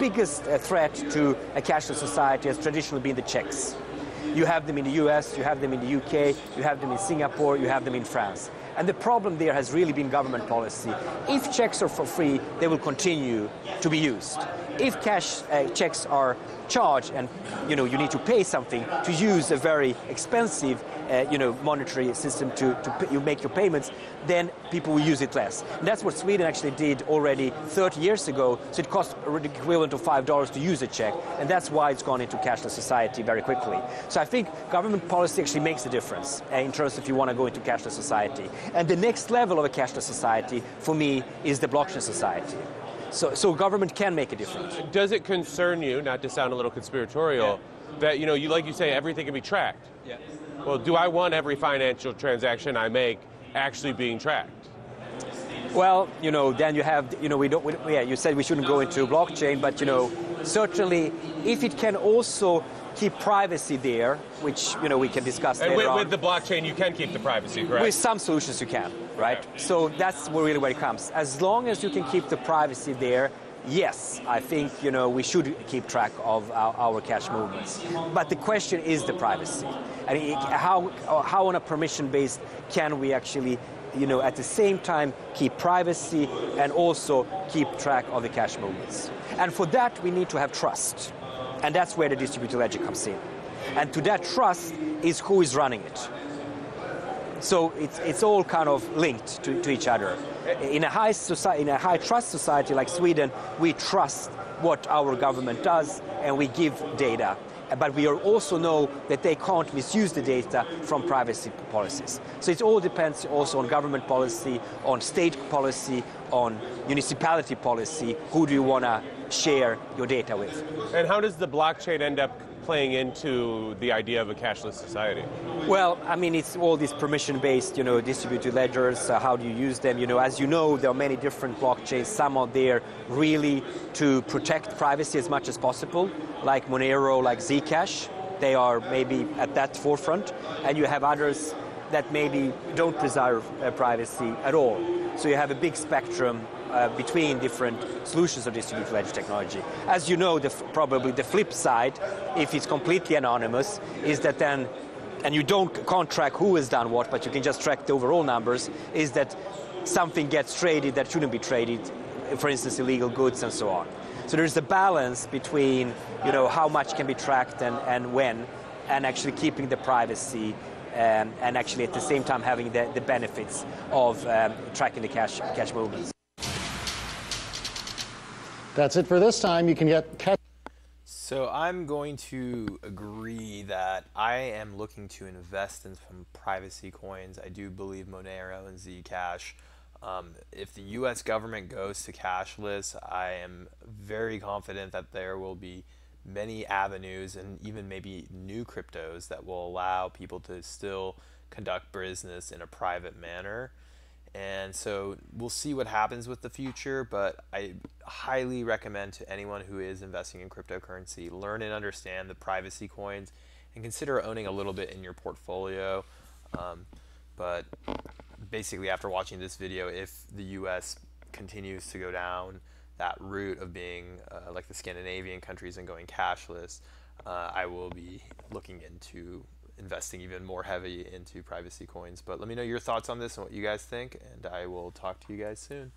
biggest uh, threat to a cashless society has traditionally been the checks. You have them in the US, you have them in the UK, you have them in Singapore, you have them in France. And the problem there has really been government policy. If checks are for free, they will continue to be used. If cash uh, checks are charged and you know you need to pay something to use a very expensive uh, you know monetary system to, to pay, you make your payments, then people will use it less. And that's what Sweden actually did already 30 years ago. So it cost the equivalent of five dollars to use a check, and that's why it's gone into cashless society very quickly. So I think government policy actually makes a difference uh, in terms of if you want to go into cashless society. And the next level of a cashless society, for me, is the blockchain society. So, so government can make a difference. Does it concern you, not to sound a little conspiratorial, yeah. that you know, you like you say, everything can be tracked? Yeah. Well, do I want every financial transaction I make actually being tracked? Well, you know, then you have, you know, we don't, we, yeah, you said we shouldn't go into blockchain, but you know, certainly if it can also keep privacy there, which you know we can discuss and later with, on. with the blockchain, you can keep the privacy, correct? With some solutions, you can, right? Okay. So that's really where it comes. As long as you can keep the privacy there, yes, I think you know we should keep track of our, our cash movements. But the question is the privacy, and it, how how on a permission based can we actually you know, at the same time keep privacy and also keep track of the cash movements. And for that, we need to have trust. And that's where the distributed ledger comes in. And to that trust is who is running it. So it's, it's all kind of linked to, to each other. In a, high society, in a high trust society like Sweden, we trust what our government does and we give data but we also know that they can't misuse the data from privacy policies. So it all depends also on government policy, on state policy, on municipality policy, who do you want to share your data with. And how does the blockchain end up playing into the idea of a cashless society? Well, I mean, it's all these permission-based, you know, distributed ledgers. Uh, how do you use them? You know, as you know, there are many different blockchains. Some are there really to protect privacy as much as possible, like Monero, like Zcash. They are maybe at that forefront, and you have others that maybe don't preserve uh, privacy at all. So you have a big spectrum uh, between different solutions of distributed ledger technology. As you know, the, probably the flip side, if it's completely anonymous, is that then, and you don't can't track who has done what, but you can just track the overall numbers, is that something gets traded that shouldn't be traded, for instance, illegal goods and so on. So there's a balance between, you know, how much can be tracked and, and when, and actually keeping the privacy um, and actually at the same time having the, the benefits of um, tracking the cash, cash movements. That's it for this time. You can get catch. So I'm going to agree that I am looking to invest in some privacy coins. I do believe Monero and Zcash. Um, if the U.S. government goes to cashless, I am very confident that there will be many avenues and even maybe new cryptos that will allow people to still conduct business in a private manner. And so we'll see what happens with the future, but I highly recommend to anyone who is investing in cryptocurrency learn and understand the privacy coins and consider owning a little bit in your portfolio. Um, but basically, after watching this video, if the US continues to go down that route of being uh, like the Scandinavian countries and going cashless, uh, I will be looking into investing even more heavy into privacy coins. But let me know your thoughts on this and what you guys think, and I will talk to you guys soon.